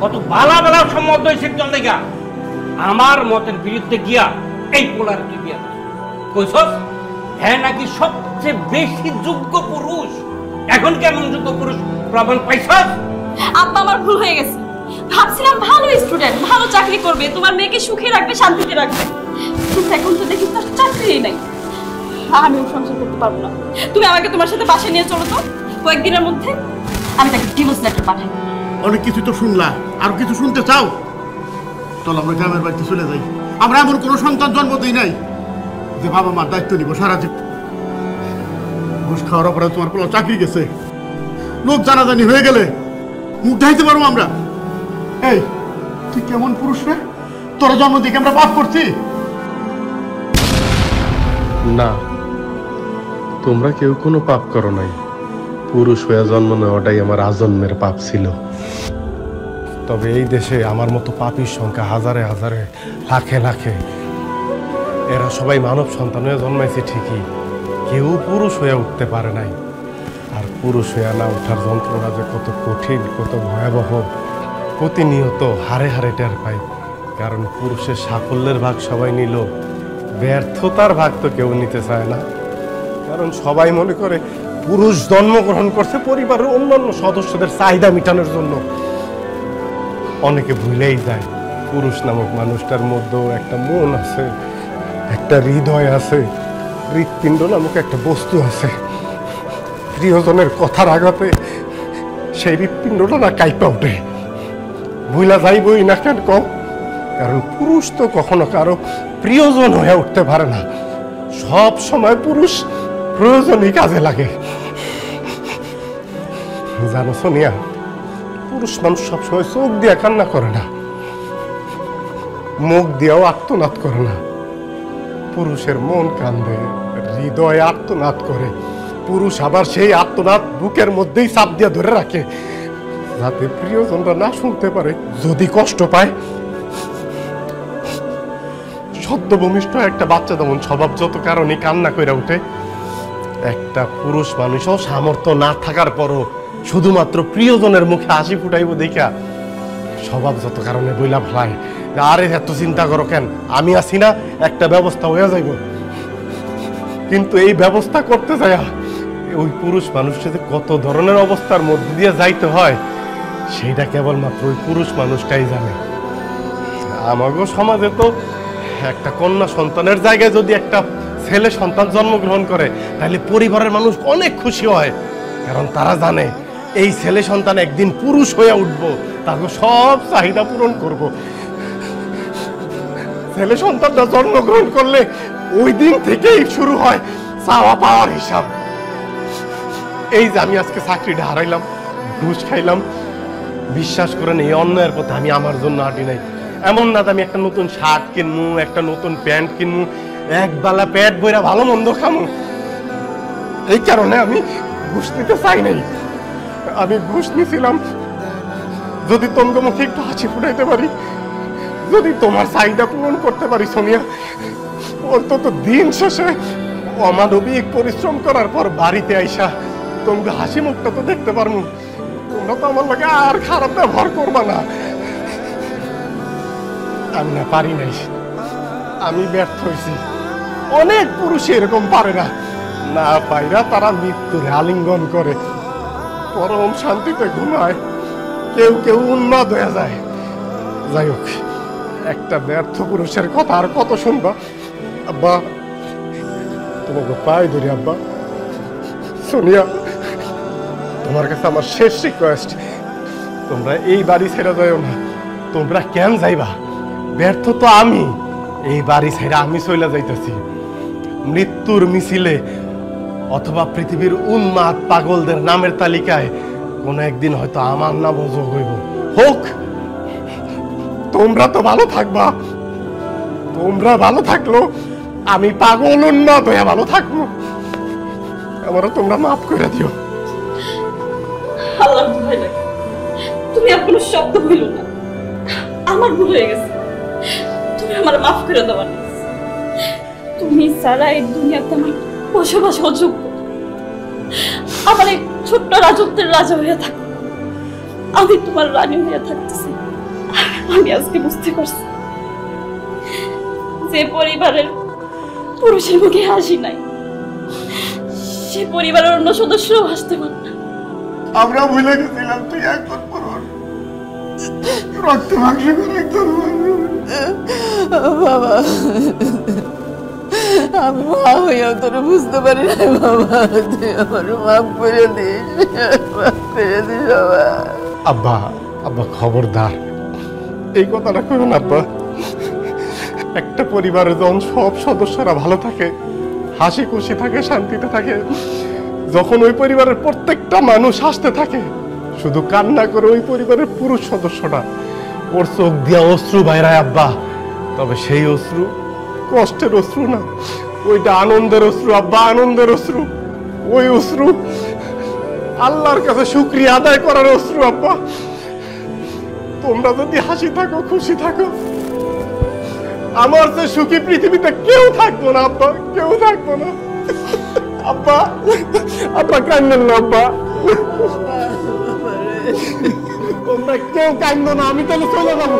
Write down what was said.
কত বালা বালা সম্মত হয়েছে চল দেখা আমার মতের বিরুদ্ধে গিয়া এই পোলার তুই বিয়া দিস। কইছস? হ্যাঁ নাকি সবচেয়ে বেশি যোগ্য পুরুষ? এখন কেমন যোগ্য পুরুষ প্রমাণ পাইছস? আব্বা, আমার ভুল হয়ে গেছে। ভাবছিলাম ভালো স্টুডেন্ট ভালো চাকরি করবে, তোমার মেয়েকে সুখে রাখবে, শান্তিতে রাখবে। কিন্তু এখন তো দেখি তার চাকরিই নাই। আমিও সংসার করতে পারব না। তুমি আমাকে তোমার সাথে বাসায় নিয়ে চলো তো। কয়েকদিনের মধ্যে আমি তাকে ডিভোর্স লেটার পাঠাই অনেক কিছু তো শুনলা। আর কিছু শুনতে চাও? চলো, আমরা গ্রামের বাড়িতে চলে যাই। আমরা এমন কোনো সন্তান জন্ম দিই নাই যে বাবা মার দায়িত্ব নিব সারা জীবন। ঘুষ খাওয়ার অপরাধ তোমার কোনো চাকরি গেছে। লোক জানাজানি হয়ে গেলে মুখ ঢাইতে পারব আমরা। এই, তুই কেমন পুরুষ রে? তোর জন্ম দিকে আমরা পাপ করছি। না, তোমরা কেউ কোনো পাপ করো নাই। পুরুষ হয়ে জন্ম নেওয়াটাই আমার আজন্মের পাপ ছিল। তবে এই দেশে আমার মতো পাপীর সংখ্যা হাজারে হাজারে, লাখে লাখে। এরা সবাই মানব সন্তান হয়ে জন্মাইছে ঠিকই, কেউ পুরুষ হয়ে উঠতে পারে নাই। আর পুরুষ হয়ে না ওঠার যন্ত্রণা যে কত কঠিন, কত ভয়াবহ, প্রতিনিয়ত হারে হারে টের পাই। কারণ পুরুষের সাফল্যের ভাগ সবাই নিল, ব্যর্থতার ভাগ তো কেউ নিতে চায় না। কারণ সবাই মনে করে পুরুষ জন্মগ্রহণ করছে, পরিবারের অন্যান্য সদস্যদের চাহিদা মেটানোর জন্য। অনেকে ভুলেই যায়, পুরুষ নামক মানুষটার মধ্যেও একটা মন আছে, একটা হৃদয় আছে, হৃৎপিণ্ড নামক একটা বস্তু আছে। প্রিয়জনের কথার আঘাতে সেই হৃৎপিণ্ডটা না কাইপা ওঠে। ভুলা যাইবই না কেন কম কারণ পুরুষ তো কখনো কারও প্রিয়জন হয়ে উঠতে পারে না। সব সময় পুরুষ প্রয়োজনই কাজে লাগে। জানো সোনিয়া, পুরুষ মানুষ সবসময় চোখ দিয়ে কান্না করে না। মুখ দিয়েও আত্মনাদ করে না। পুরুষের মন কান্দে, হৃদয় আত্মনাদ করে। পুরুষ আবার সেই আত্মনাদ বুকের মধ্যেই চাপ দিয়ে ধরে রাখে। যাতে প্রিয়জনরা না শুনতে পারে, যদি কষ্ট পায়। সদ্যভূমিষ্ঠ একটা বাচ্চা যেমন স্বভাব, যত কারণে কান্না করে ওঠে একটা পুরুষ মানুষও সামর্থ্য না থাকার পরও শুধুমাত্র প্রিয়জনের মুখে হাসি ফুটাইব দেখা স্বভাব যত কারণে বইলা যে আরে এত চিন্তা করো কেন? আমি আছি না, একটা ব্যবস্থা হয়ে যাইব। কিন্তু এই ব্যবস্থা করতে যায় ওই পুরুষ মানুষটা যে কত ধরনের অবস্থার মধ্যে দিয়ে যাইতে হয়, সেইটা কেবলমাত্র ওই পুরুষ মানুষটাই জানে। আমাগো সমাজে তো একটা কন্যা সন্তানের জায়গায় যদি একটা ছেলে সন্তান জন্মগ্রহণ করে, তাহলে পরিবারের মানুষ অনেক খুশি হয়। কারণ তারা জানে, এই ছেলে সন্তান একদিন পুরুষ হয়ে উঠবো তাকে সব চাহিদা পূরণ করব। ছেলে সন্তানটা জন্মগ্রহণ করলে ওই দিন থেকেই শুরু হয় চাওয়া পাওয়ার হিসাব। এই যে আমি আজকে চাকরিটা হারাইলাম, ঘুষ খাইলাম। বিশ্বাস করেন, এই অন্যায়ের পথে আমি আমার জন্য হাঁটি নাই। এমন না আমি একটা নতুন শার্ট কিনবো, একটা নতুন প্যান্ট কিনবো এক বেলা পেট বইরা ভালো মন্দ খামো। এই কারণে আমি ঘুষ নিতে চাই নাই। আমি ঘুষ নিছিলাম। যদি তোমাকে মুখে একটু হাসি ফুটাইতে পারি, যদি তোমার চাহিদা পূরণ করতে পারি, সোনিয়া, অন্তত দিন শেষে অমানবিক পরিশ্রম করার পর বাড়িতে আইসা তোমাকে হাসি মুখটা তো দেখতে পারব তোমরা তো আমার লাগে আর খারাপ ব্যবহার করবা না। আমি না পারি নাই। আমি ব্যর্থ হয়েছি অনেক পুরুষ এরকম পারে না। না পাইরা তারা মৃত্যুর আলিঙ্গন করে। পরম শান্তিতে ঘুমায়। কেউ কেউ উন্মাদ হয়ে যায়। যাই হোক, একটা ব্যর্থ পুরুষের কথা আর কত শুনবা? আব্বা, তোমাকে পাই ধরি, আব্বা। সোনিয়া, তোমার কাছে আমার শেষ রিকোয়েস্ট তোমরা এই বাড়ি ছেড়ে যাও না। তোমরা কেন যাইবা? ব্যর্থ তো আমি। এই বাড়ি ছেড়ে আমি চলে যাইতেছি। মৃত্যুর মিছিলে অথবা পৃথিবীর উন্মাদ পাগলদের নামের তালিকায় কোন একদিন হয়তো আমার নাম যোগ হইব। হোক, তোমরা তো ভালো থাকবা। তোমরা ভালো থাকল, আমি পাগল উন্মাদ হয়ে ভালো থাকব। আমারও তোমরা মাফ করে দিও। তুমি আর শব্দ বইল না। আমার ভুল হয়ে গেছে। তুমি আমার মাফ করে দেওয়া তুমি সারা এই দুনিয়াতে আমার বসবাস অযোগ্য। আমার এই ছোট্ট রাজত্বের রাজা হয়ে থাকো। আমি তোমার রানী হয়ে থাকতেছি। আমি আজকে বুঝতে পারছি যে পরিবারের পুরুষের মুখে হাসি নাই। সে পরিবারের অন্য সদস্যও হাসতে পারে না। আমরা ভুলে গেছিলাম তুই একজন পুরুষ রক্ত মাংস করে একজন বাবা। আমি মা তোর বুঝতে পারি না বাবা। তুই আমার করে দিস করে দিস, বাবা। আব্বা আব্বা, খবরদার। এই কথাটা করো না, আব্বা। একটা পরিবারে যখন সব সদস্যরা ভালো থাকে, হাসি খুশি থাকে, শান্তিতে থাকে। যখন ওই পরিবারের প্রত্যেকটা মানুষ হাসতে থাকে, শুধু কান্না করে ওই পরিবারের পুরুষ সদস্যটা ওর চোখ দিয়া অশ্রু বাইরায়, আব্বা। তবে সেই অশ্রু কষ্টের অশ্রু না, ওইটা আনন্দের অশ্রু, আব্বা, আনন্দের অশ্রু, ওই অশ্রু। আল্লাহর কাছে শুক্রিয়া আদায় করার অশ্রু, আব্বা। তোমরা যদি হাসি থাকো, খুশি থাকো, আমার যে সুখী পৃথিবীতে কেউ থাকব না, আব্বা, কেউ থাকব না। আব্বা আব্বা, কান্দেন না, আব্বা। তোমরা কেউ কান্দো না, আমি তাহলে চলে যাব।